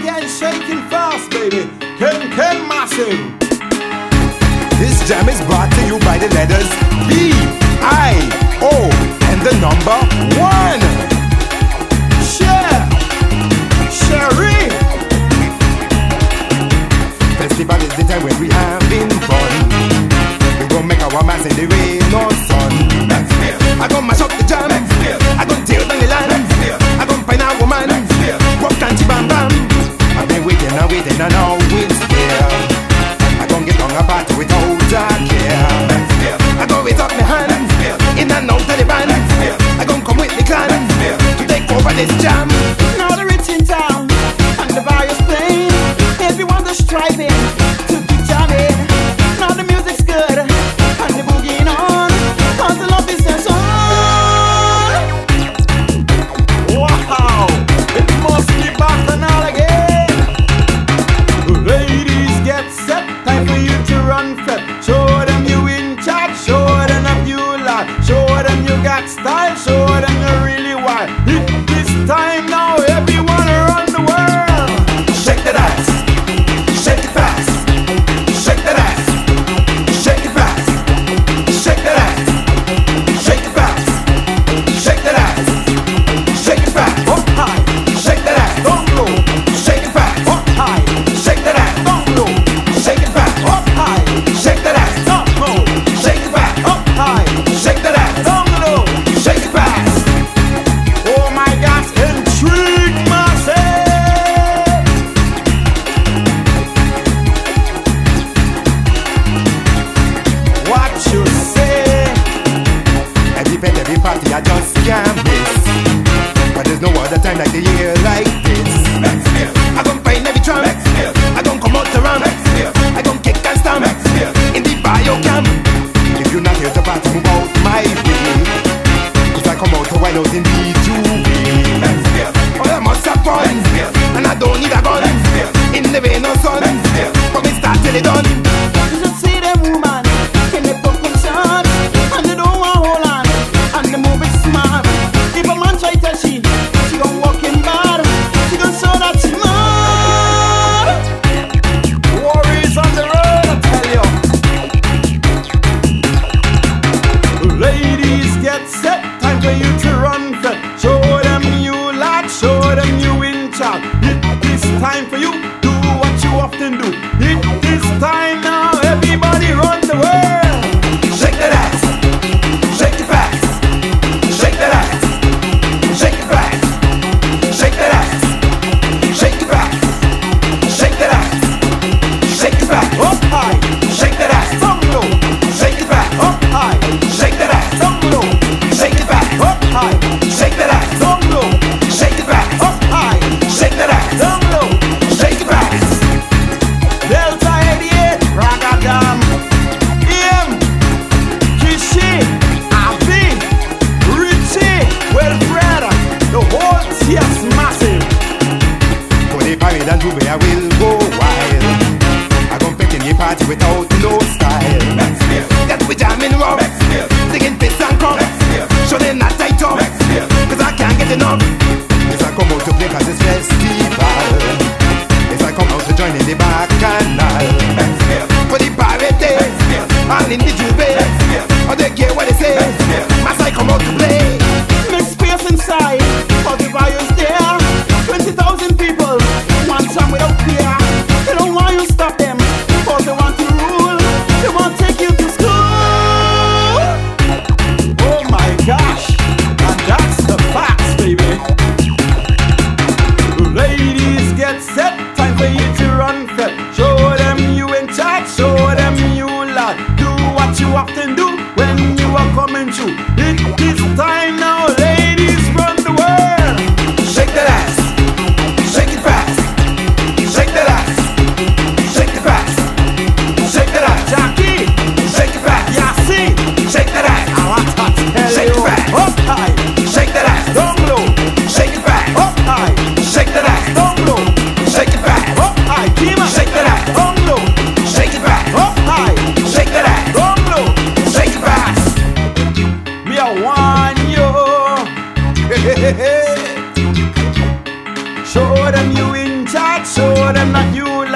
Again shaking fast, baby. Ken Ken Massing. This jam is brought to you by the letters B, I, O, and the number one. Share, Sherry. Festival is the time when we having fun. We gon' make our mass in the rain or sun. I gon' mash up the jam. I gon' tear down the land. I gon' find a woman. It's time. I don't need a gun In the rain or sun From me start till the done And Dubai, I will go wild. I gon' pick in the party without no style. Backsmith. That we jamming rough. Backsmith. Singing piss and crumb. Backsmith. Show them not tight up. Backsmith. Cause I can't get enough. If I come out to play cause it's festival. If I come out to join in the back canal. For the party. Backsmith. All in the Them you. It